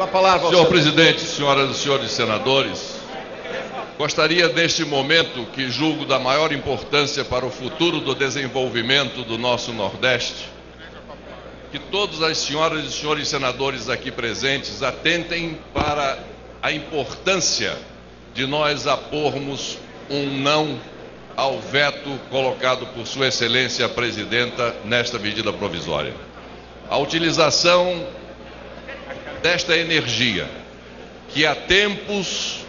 Com a palavra, senhor presidente, senhoras e senhores senadores, gostaria neste momento, que julgo da maior importância para o futuro do desenvolvimento do nosso Nordeste, que todas as senhoras e senhores senadores aqui presentes atentem para a importância de nós apormos um não ao veto colocado por Sua Excelência a Presidenta nesta medida provisória. A utilização desta energia, que há tempos,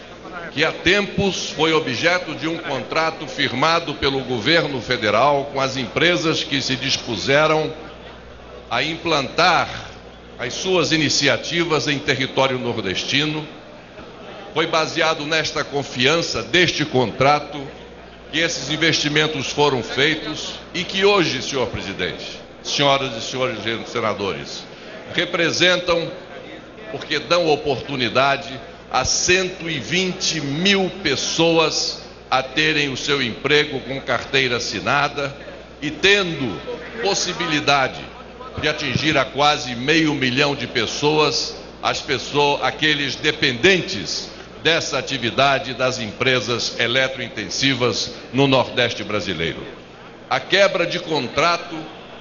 que há tempos foi objeto de um contrato firmado pelo governo federal com as empresas que se dispuseram a implantar as suas iniciativas em território nordestino, foi baseado nesta confiança deste contrato que esses investimentos foram feitos e que hoje, senhor presidente, senhoras e senhores senadores, representam, porque dão oportunidade a 120 mil pessoas a terem o seu emprego com carteira assinada e tendo possibilidade de atingir a quase meio milhão de pessoas, as pessoas, aqueles dependentes dessa atividade das empresas eletrointensivas no Nordeste brasileiro. A quebra de contrato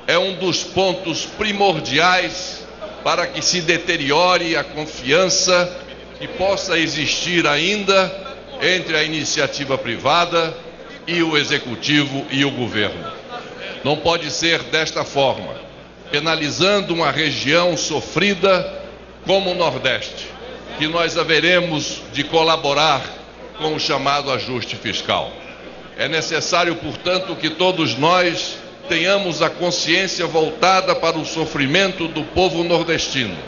é um dos pontos primordiais para que se deteriore a confiança que possa existir ainda entre a iniciativa privada e o executivo e o governo. Não pode ser desta forma, penalizando uma região sofrida como o Nordeste que nós haveremos de colaborar com o chamado ajuste fiscal. É necessário, portanto, que todos nós tenhamos a consciência voltada para o sofrimento do povo nordestino,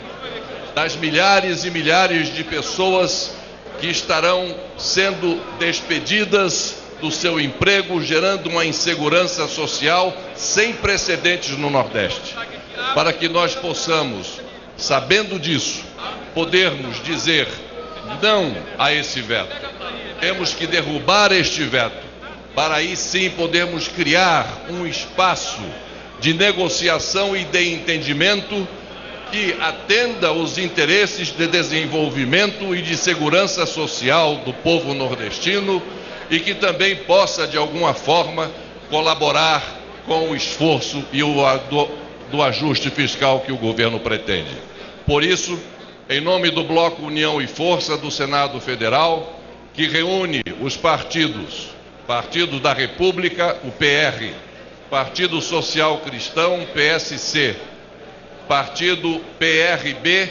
das milhares e milhares de pessoas que estarão sendo despedidas do seu emprego, gerando uma insegurança social sem precedentes no Nordeste. Para que nós possamos, sabendo disso, podermos dizer não a esse veto. Temos que derrubar este veto, para aí sim podermos criar um espaço de negociação e de entendimento que atenda os interesses de desenvolvimento e de segurança social do povo nordestino e que também possa, de alguma forma, colaborar com o esforço e o do, do ajuste fiscal que o governo pretende. Por isso, em nome do Bloco União e Força do Senado Federal, que reúne os partidos, Partido da República, o PR, Partido Social Cristão, PSC, Partido PRB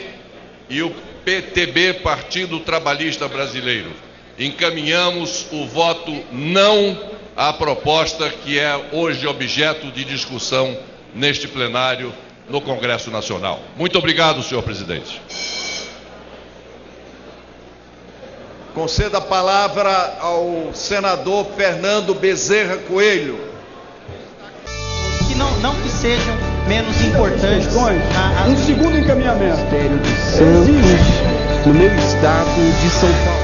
e o PTB, Partido Trabalhista Brasileiro. Encaminhamos o voto não à proposta que é hoje objeto de discussão neste plenário no Congresso Nacional. Muito obrigado, senhor presidente. Conceda a palavra ao senador Fernando Bezerra Coelho. Que não, não que sejam menos importantes. A, a... Um segundo encaminhamento. Ministério de Santos, no meu estado de São Paulo.